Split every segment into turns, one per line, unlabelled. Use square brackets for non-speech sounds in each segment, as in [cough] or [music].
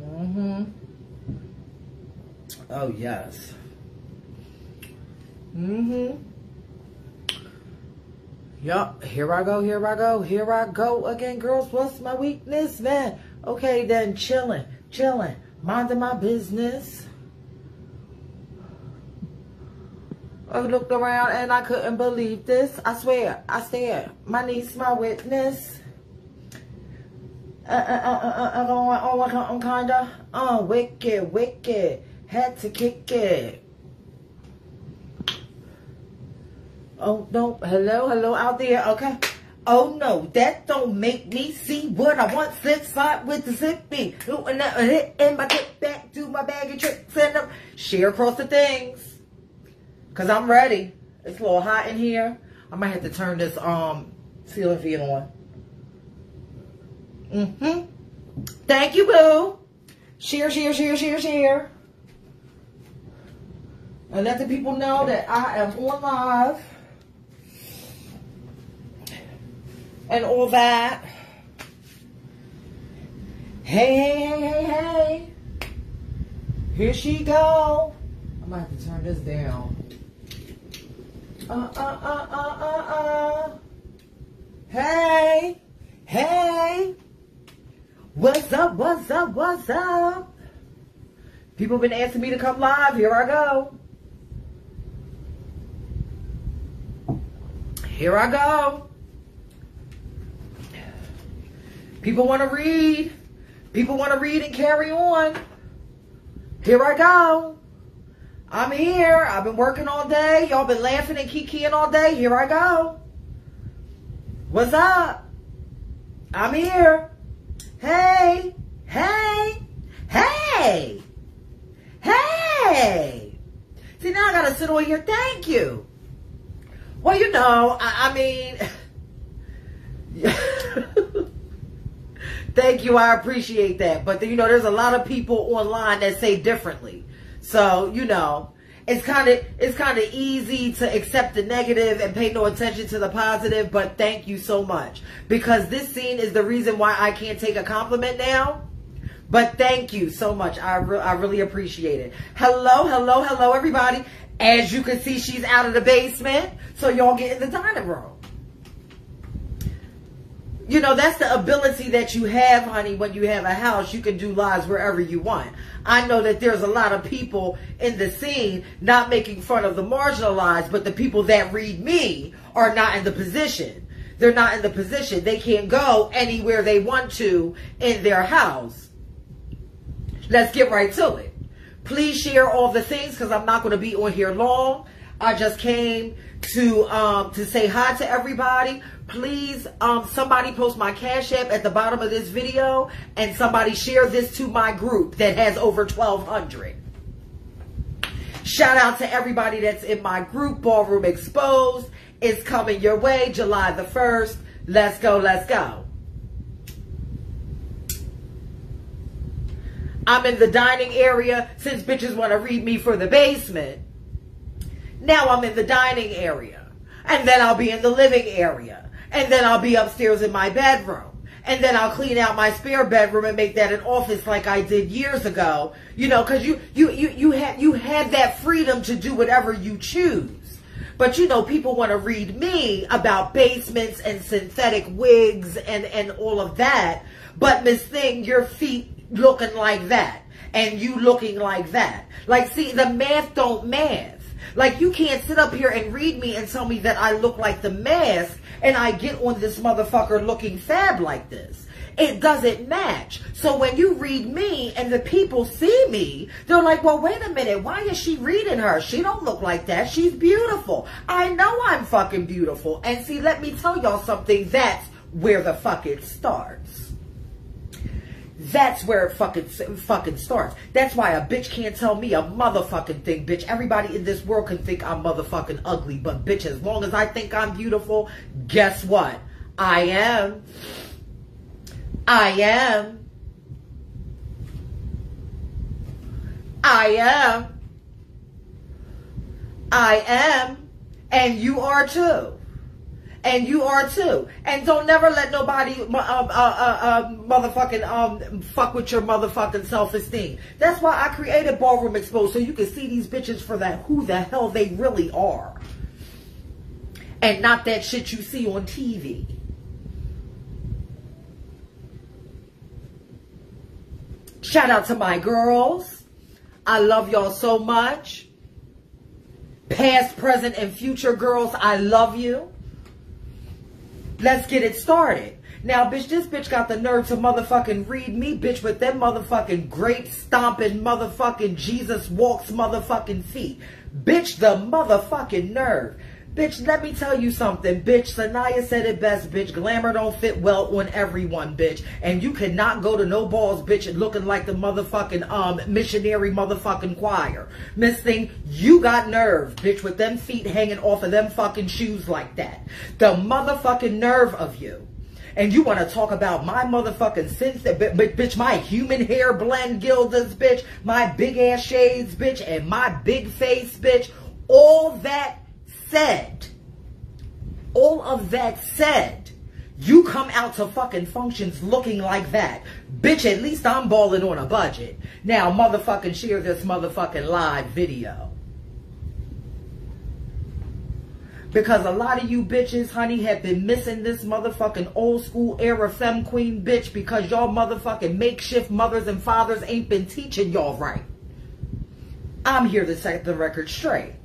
Mm. Mm-hmm. Oh, yes. Mm-hmm. Yup, here I go, here I go, here I go again, girls. What's my weakness, man? Okay, then chilling, chilling, minding my business. I looked around and I couldn't believe this. I swear, I stared. My niece, my witness. Uh, uh, uh, uh, uh, oh, I'm kinda, uh, wicked, wicked. Had to kick it. Oh, no. Hello, hello out there. Okay. Oh, no. That don't make me see what I want. Flip side with the zippy. And uh, my tip back, do my bag of tricks, and up. Share across the things. Because I'm ready. It's a little hot in here. I might have to turn this um ceiling fan on. Mm-hmm. Thank you, boo. Share, share, share, share, share. And let the people know that I am on live. and all that. Hey, hey, hey, hey, hey. Here she go. I'm gonna have to turn this down. Uh, uh, uh, uh, uh, uh. Hey, hey. What's up, what's up, what's up? People have been asking me to come live. Here I go. Here I go. People want to read. People want to read and carry on. Here I go. I'm here. I've been working all day. Y'all been laughing and kikiing all day. Here I go. What's up? I'm here. Hey. Hey. Hey. Hey. See, now I got to sit over here. Thank you. Well, you know, I, I mean... [laughs] Thank you. I appreciate that. But you know, there's a lot of people online that say differently. So, you know, it's kind of it's kind of easy to accept the negative and pay no attention to the positive, but thank you so much because this scene is the reason why I can't take a compliment now. But thank you so much. I re I really appreciate it. Hello, hello, hello everybody. As you can see, she's out of the basement, so y'all get in the dining room you know, that's the ability that you have, honey, when you have a house. You can do lives wherever you want. I know that there's a lot of people in the scene not making fun of the marginalized, but the people that read me are not in the position. They're not in the position. They can't go anywhere they want to in their house. Let's get right to it. Please share all the things because I'm not going to be on here long. I just came to um, to say hi to everybody. Please um, somebody post my cash app at the bottom of this video and somebody share this to my group that has over 1200 shout out to everybody that's in my group ballroom exposed. It's coming your way july the 1st let's go let's go. I'm in the dining area. Since bitches want to read me for the basement now i'm in the dining area and then i'll be in the living area and then I'll be upstairs in my bedroom. And then I'll clean out my spare bedroom and make that an office like I did years ago. You know, cause you, you, you, you had, you had that freedom to do whatever you choose. But you know, people want to read me about basements and synthetic wigs and, and all of that. But Miss Thing, your feet looking like that. And you looking like that. Like, see, the math don't math. Like, you can't sit up here and read me and tell me that I look like the mask and I get on this motherfucker looking fab like this. It doesn't match. So when you read me and the people see me, they're like, well, wait a minute. Why is she reading her? She don't look like that. She's beautiful. I know I'm fucking beautiful. And see, let me tell y'all something. That's where the fuck it starts. That's where it fucking fucking starts. That's why a bitch can't tell me a motherfucking thing, bitch. Everybody in this world can think I'm motherfucking ugly, but bitch, as long as I think I'm beautiful, guess what? I am. I am. I am. I am. And you are too. And you are too. And don't never let nobody uh, uh, uh, uh, motherfucking um, fuck with your motherfucking self-esteem. That's why I created Ballroom Exposed so you can see these bitches for that who the hell they really are. And not that shit you see on TV. Shout out to my girls. I love y'all so much. Past, present, and future girls, I love you. Let's get it started. Now, bitch, this bitch got the nerve to motherfucking read me, bitch, with them motherfucking great stomping motherfucking Jesus walks motherfucking feet. Bitch, the motherfucking nerve. Bitch, let me tell you something, bitch. Sanaya said it best, bitch. Glamour don't fit well on everyone, bitch. And you cannot go to no balls, bitch, looking like the motherfucking um missionary motherfucking choir. Miss Thing, you got nerve, bitch, with them feet hanging off of them fucking shoes like that. The motherfucking nerve of you. And you want to talk about my motherfucking sense, bitch, my human hair blend gildas, bitch, my big ass shades, bitch, and my big face, bitch. All that said, all of that said, you come out to fucking functions looking like that. Bitch, at least I'm balling on a budget. Now, motherfucking share this motherfucking live video. Because a lot of you bitches, honey, have been missing this motherfucking old school era femme queen bitch because y'all motherfucking makeshift mothers and fathers ain't been teaching y'all right. I'm here to set the record straight.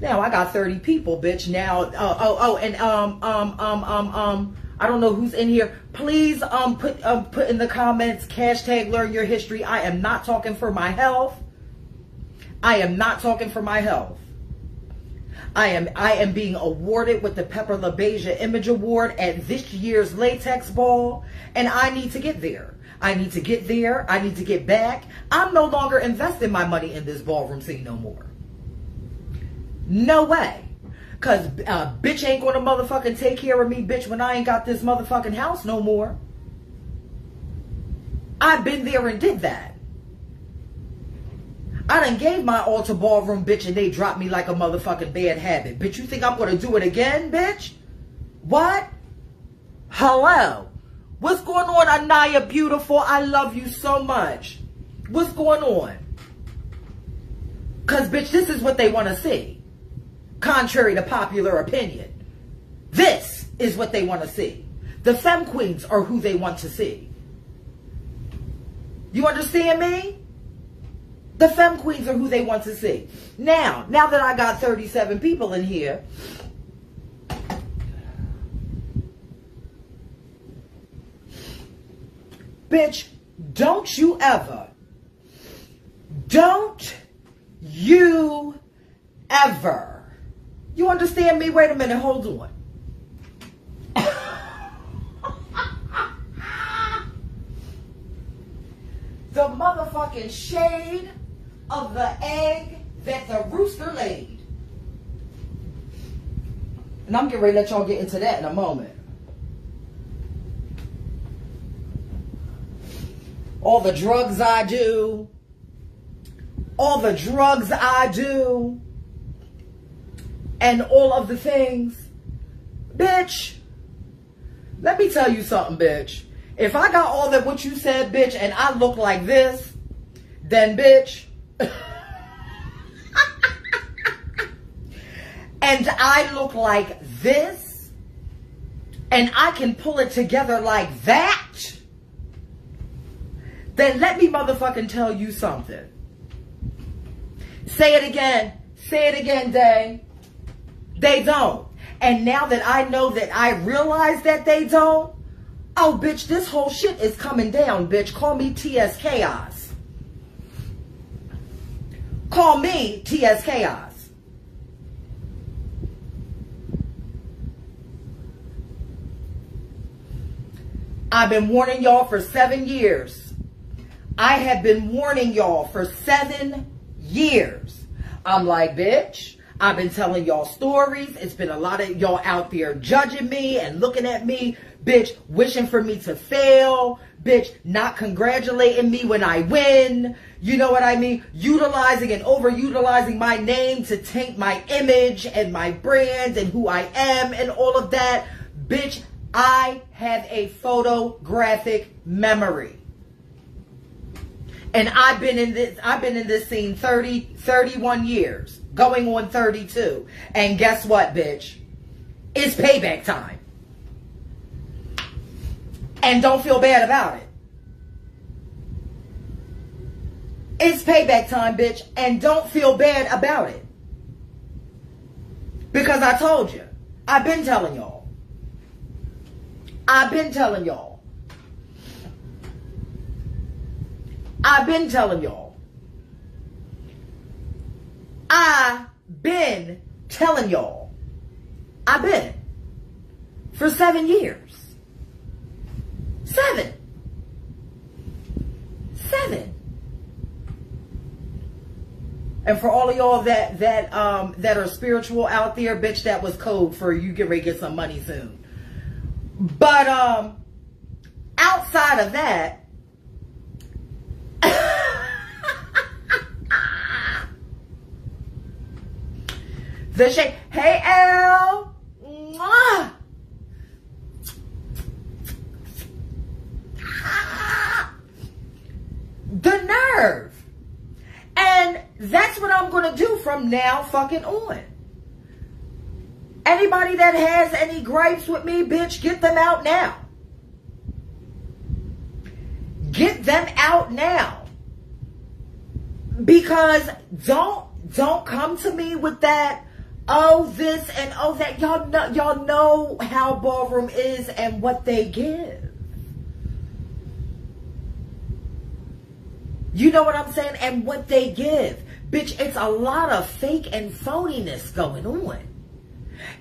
Now I got 30 people, bitch. Now, uh, oh, oh, and um, um, um, um, um, I don't know who's in here. Please, um, put, um, put in the comments, hashtag learn your history. I am not talking for my health. I am not talking for my health. I am, I am being awarded with the Pepper LaBeija Image Award at this year's Latex Ball, and I need to get there. I need to get there. I need to get back. I'm no longer investing my money in this ballroom scene no more. No way. Cause uh, bitch ain't gonna motherfucking take care of me, bitch, when I ain't got this motherfucking house no more. I've been there and did that. I done gave my altar ballroom, bitch, and they dropped me like a motherfucking bad habit. Bitch, you think I'm gonna do it again, bitch? What? Hello? What's going on, Anaya Beautiful? I love you so much. What's going on? Cause, bitch, this is what they want to see contrary to popular opinion. This is what they want to see. The femme queens are who they want to see. You understand me? The femme queens are who they want to see. Now, now that I got 37 people in here, bitch, don't you ever, don't you ever you understand me? Wait a minute. Hold on. the motherfucking shade of the egg that the rooster laid. And I'm getting ready to let y'all get into that in a moment. All the drugs I do. All the drugs I do and all of the things. Bitch, let me tell you something, bitch. If I got all that what you said, bitch, and I look like this, then bitch. [laughs] and I look like this, and I can pull it together like that, then let me motherfucking tell you something. Say it again. Say it again, Day. They don't. And now that I know that I realize that they don't, oh, bitch, this whole shit is coming down, bitch. Call me TS Chaos. Call me TS Chaos. I've been warning y'all for seven years. I have been warning y'all for seven years. I'm like, bitch, I've been telling y'all stories. It's been a lot of y'all out there judging me and looking at me, bitch, wishing for me to fail, bitch, not congratulating me when I win, you know what I mean, utilizing and overutilizing my name to taint my image and my brand and who I am and all of that. Bitch, I have a photographic memory. And I've been in this I've been in this scene 30 31 years, going on 32. And guess what, bitch? It's payback time. And don't feel bad about it. It's payback time, bitch, and don't feel bad about it. Because I told you. I've been telling y'all. I've been telling y'all. I've been telling y'all. I've been telling y'all. I've been. For seven years. Seven. Seven. And for all of y'all that that um that are spiritual out there, bitch, that was code for you get ready to get some money soon. But um outside of that, the shake. Hey L. The nerve. And that's what I'm going to do from now fucking on. Anybody that has any gripes with me, bitch, get them out now. Get them out now. Because don't don't come to me with that oh this and oh that y'all know y'all know how ballroom is and what they give. You know what I'm saying? And what they give. Bitch, it's a lot of fake and phoniness going on.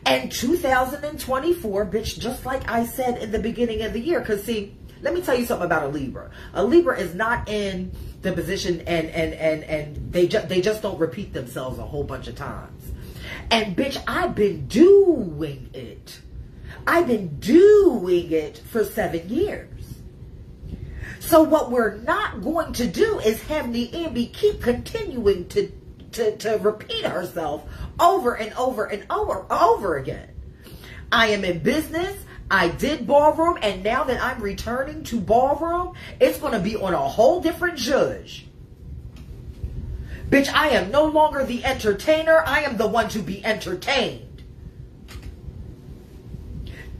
And 2024, bitch, just like I said in the beginning of the year, because see, let me tell you something about a Libra. A Libra is not in the position and and and and they just they just don't repeat themselves a whole bunch of times. And bitch, I've been doing it. I've been doing it for seven years. So what we're not going to do is have Niambi keep continuing to, to, to repeat herself over and over and over, over again. I am in business. I did ballroom, and now that I'm returning to ballroom, it's going to be on a whole different judge. Bitch, I am no longer the entertainer. I am the one to be entertained.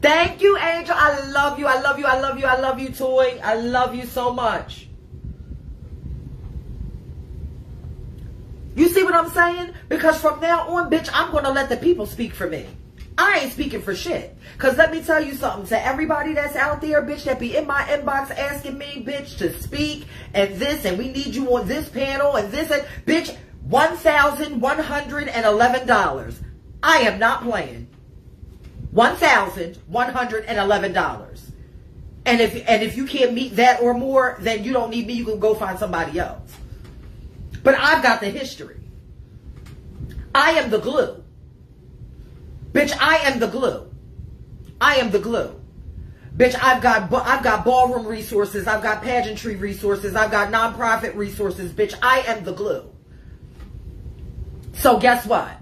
Thank you, Angel. I love you. I love you. I love you. I love you, Toy. I love you so much. You see what I'm saying? Because from now on, bitch, I'm going to let the people speak for me. I ain't speaking for shit. Because let me tell you something. To everybody that's out there, bitch, that be in my inbox asking me, bitch, to speak and this, and we need you on this panel and this, and bitch, $1,111. I am not playing. $1,111. And if and if you can't meet that or more, then you don't need me. You can go find somebody else. But I've got the history. I am the glue. Bitch, I am the glue. I am the glue. Bitch, I've got I've got ballroom resources, I've got pageantry resources, I've got nonprofit resources, bitch. I am the glue. So guess what?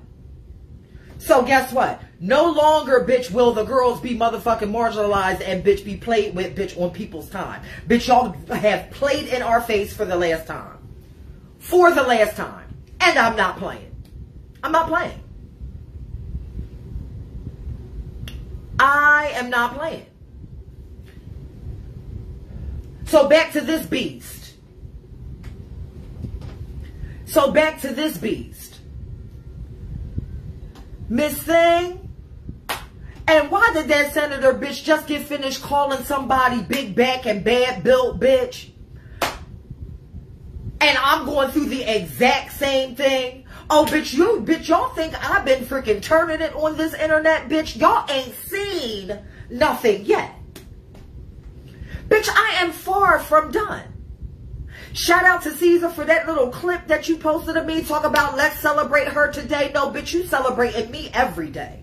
So guess what? No longer, bitch, will the girls be motherfucking marginalized and bitch be played with, bitch, on people's time. Bitch, y'all have played in our face for the last time. For the last time. And I'm not playing. I'm not playing. I am not playing. So back to this beast. So back to this beast. Miss Thing. And why did that senator bitch just get finished calling somebody big back and bad built bitch? And I'm going through the exact same thing. Oh, bitch, you, bitch, y'all think I've been freaking turning it on this internet, bitch? Y'all ain't seen nothing yet. Bitch, I am far from done. Shout out to Caesar for that little clip that you posted of me. Talk about let's celebrate her today. No, bitch, you celebrating me every day.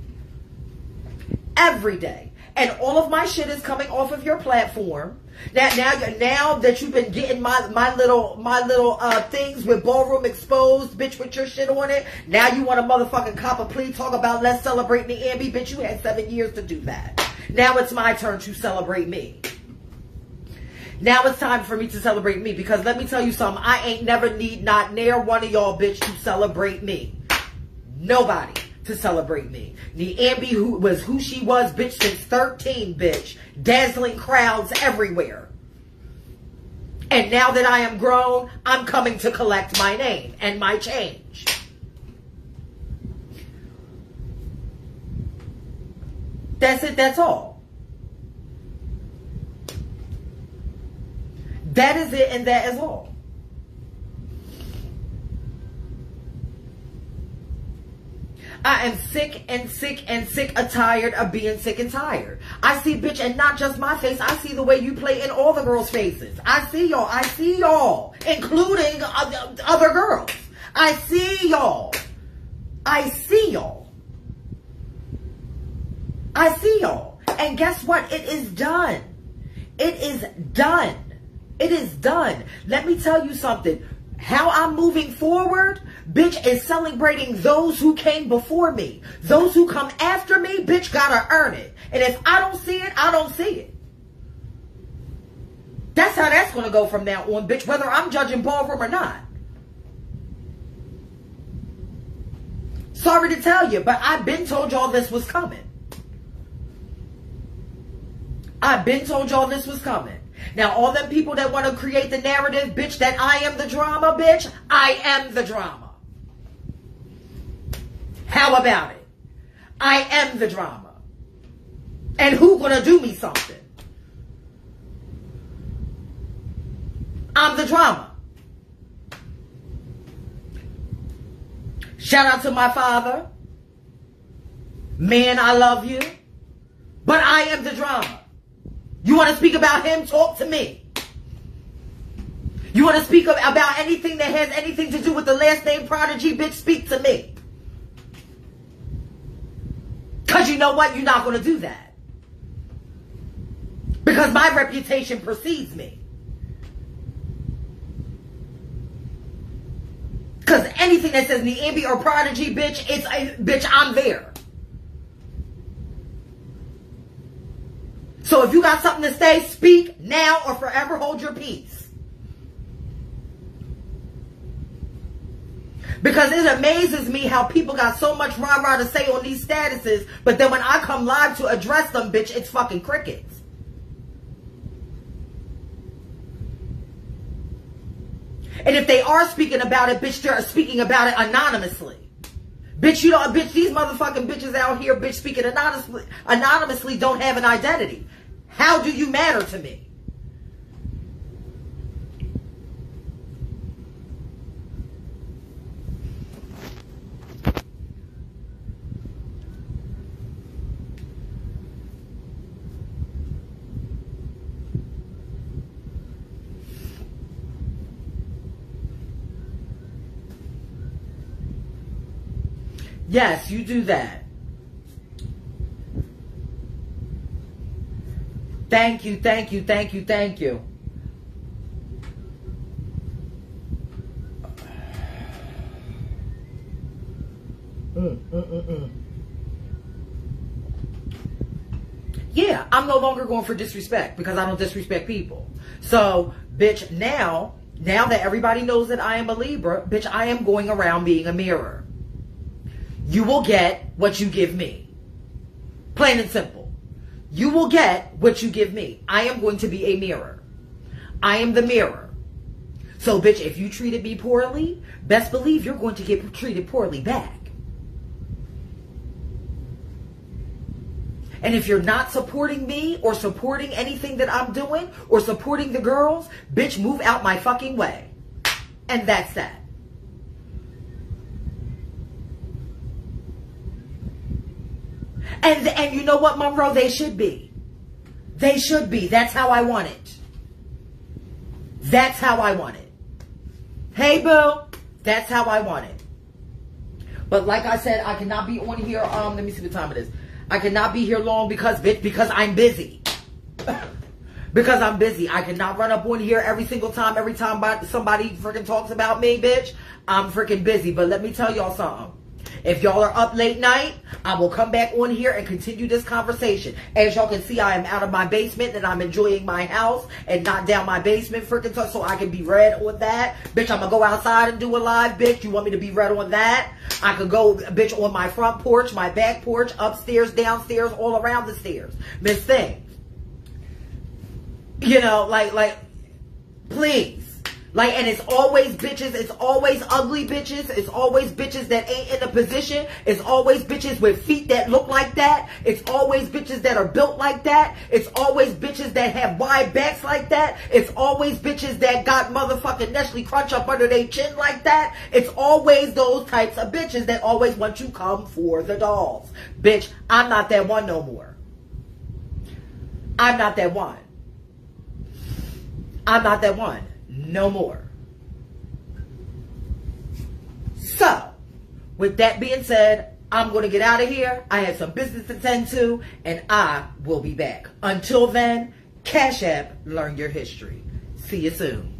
Every day. And all of my shit is coming off of your platform. Now, now, now that you've been getting my my little my little uh things with ballroom exposed, bitch, with your shit on it. Now you want a motherfucking cop a plea? Talk about let's celebrate Niambi, bitch. You had seven years to do that. Now it's my turn to celebrate me. Now it's time for me to celebrate me because let me tell you something. I ain't never need not near one of y'all bitch to celebrate me. Nobody to celebrate me. Niambi who was who she was bitch since 13 bitch. Dazzling crowds everywhere. And now that I am grown, I'm coming to collect my name and my change. That's it, that's all. That is it, and that is all. I am sick and sick and sick and tired of being sick and tired. I see bitch and not just my face. I see the way you play in all the girls' faces. I see y'all. I see y'all, including other girls. I see y'all. I see y'all. I see y'all. And guess what? It is done. It is done. It is done. Let me tell you something. How I'm moving forward, bitch, is celebrating those who came before me. Those who come after me, bitch, gotta earn it. And if I don't see it, I don't see it. That's how that's gonna go from now on, bitch, whether I'm judging ballroom or not. Sorry to tell you, but I've been told y'all this was coming. I've been told y'all this was coming. Now, all them people that want to create the narrative, bitch, that I am the drama, bitch, I am the drama. How about it? I am the drama. And who gonna do me something? I'm the drama. Shout out to my father. Man, I love you. But I am the drama. You want to speak about him? Talk to me. You want to speak about anything that has anything to do with the last name Prodigy? Bitch, speak to me. Because you know what? You're not going to do that. Because my reputation precedes me. Because anything that says Niambi or Prodigy, bitch, it's a, bitch, I'm there. So if you got something to say, speak now or forever hold your peace. Because it amazes me how people got so much rah-rah to say on these statuses, but then when I come live to address them, bitch, it's fucking crickets. And if they are speaking about it, bitch, they're speaking about it anonymously. Bitch, you know, bitch, these motherfucking bitches out here, bitch, speaking anonymously, anonymously don't have an identity. How do you matter to me? Yes, you do that. Thank you, thank you, thank you, thank you. Mm, mm, mm, mm, yeah, I'm no longer going for disrespect because I don't disrespect people. So, bitch, now, now that everybody knows that I am a Libra, bitch, I am going around being a mirror. You will get what you give me. Plain and simple. You will get what you give me. I am going to be a mirror. I am the mirror. So, bitch, if you treated me poorly, best believe you're going to get treated poorly back. And if you're not supporting me or supporting anything that I'm doing or supporting the girls, bitch, move out my fucking way. And that's that. And, and you know what, Monroe? They should be. They should be. That's how I want it. That's how I want it. Hey, boo. That's how I want it. But like I said, I cannot be on here. Um, let me see what time it is. I cannot be here long because, bitch, because I'm busy. [laughs] because I'm busy. I cannot run up on here every single time, every time somebody freaking talks about me, bitch. I'm freaking busy. But let me tell y'all something. If y'all are up late night, I will come back on here and continue this conversation. As y'all can see, I am out of my basement and I'm enjoying my house and not down my basement freaking so I can be red on that. Bitch, I'm gonna go outside and do a live, bitch. You want me to be red on that? I could go, bitch, on my front porch, my back porch, upstairs, downstairs, all around the stairs. Miss Thing. You know, like, like, please. Like, and it's always bitches, it's always ugly bitches, it's always bitches that ain't in a position, it's always bitches with feet that look like that, it's always bitches that are built like that, it's always bitches that have wide backs like that, it's always bitches that got motherfucking Nestle Crunch up under their chin like that, it's always those types of bitches that always want you come for the dolls. Bitch, I'm not that one no more. I'm not that one. I'm not that one no more. So, with that being said, I'm going to get out of here. I have some business to tend to, and I will be back. Until then, Cash App, learn your history. See you soon.